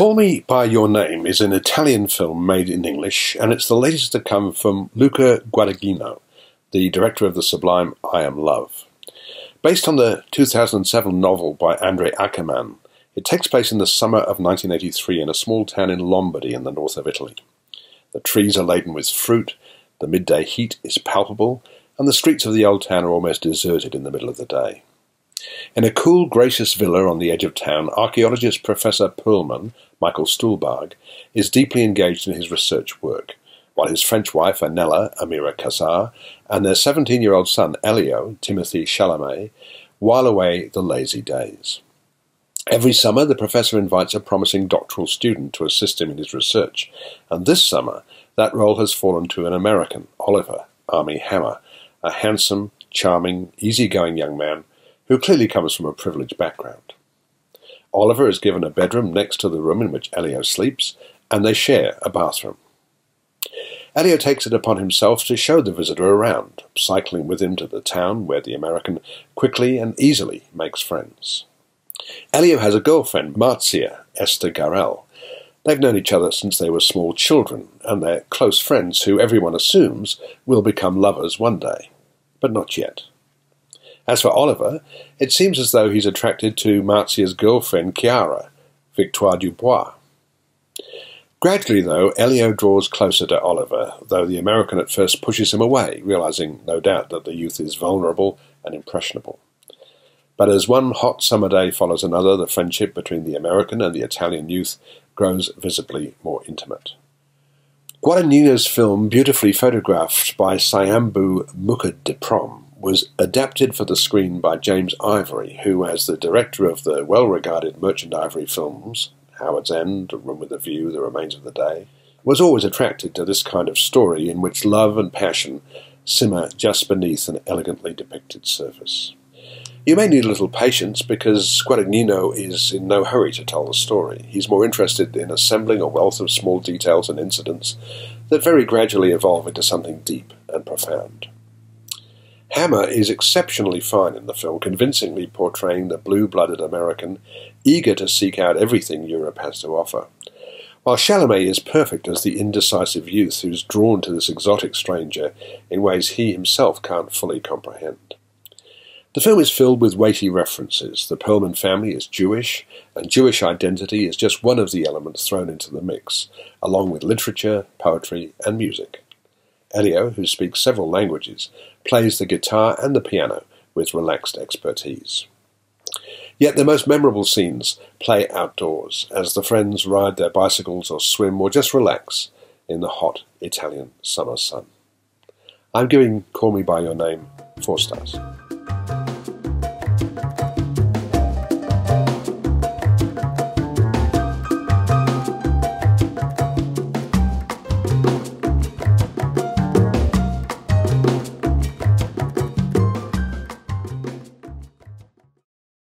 Call Me By Your Name is an Italian film made in English, and it's the latest to come from Luca Guadagnino, the director of the sublime I Am Love. Based on the 2007 novel by Andre Aciman, it takes place in the summer of 1983 in a small town in Lombardy in the north of Italy. The trees are laden with fruit, the midday heat is palpable, and the streets of the old town are almost deserted in the middle of the day. In a cool, gracious villa on the edge of town, archaeologist Professor Perlman, Michael Stuhlbarg, is deeply engaged in his research work, while his French wife, Annella Amira Casar, and their 17 year old son, Elio Timothée Chalamet, while away the lazy days. Every summer, the professor invites a promising doctoral student to assist him in his research, and this summer, that role has fallen to an American, Oliver Armie Hammer, a handsome, charming, easygoing young man who clearly comes from a privileged background. Oliver is given a bedroom next to the room in which Elio sleeps, and they share a bathroom. Elio takes it upon himself to show the visitor around, cycling with him to the town where the American quickly and easily makes friends. Elio has a girlfriend, Marzia Esther Garrel. They've known each other since they were small children, and they're close friends who everyone assumes will become lovers one day. But not yet. As for Oliver, it seems as though he's attracted to Marzia's girlfriend Chiara, Victoire Dubois. Gradually, though, Elio draws closer to Oliver, though the American at first pushes him away, realizing, no doubt, that the youth is vulnerable and impressionable. But as one hot summer day follows another, the friendship between the American and the Italian youth grows visibly more intimate. Guadagnino's film, beautifully photographed by Sayombhu Mukdeeprom, was adapted for the screen by James Ivory, who, as the director of the well regarded Merchant Ivory films, Howard's End, A Room with a View, The Remains of the Day, was always attracted to this kind of story in which love and passion simmer just beneath an elegantly depicted surface. You may need a little patience because Guadagnino is in no hurry to tell the story. He's more interested in assembling a wealth of small details and incidents that very gradually evolve into something deep and profound. Hammer is exceptionally fine in the film, convincingly portraying the blue blooded American eager to seek out everything Europe has to offer. While Chalamet is perfect as the indecisive youth who's drawn to this exotic stranger in ways he himself can't fully comprehend. The film is filled with weighty references. The Perlman family is Jewish, and Jewish identity is just one of the elements thrown into the mix, along with literature, poetry, and music. Elio, who speaks several languages, plays the guitar and the piano with relaxed expertise. Yet the most memorable scenes play outdoors as the friends ride their bicycles or swim or just relax in the hot Italian summer sun. I'm giving Call Me By Your Name four stars.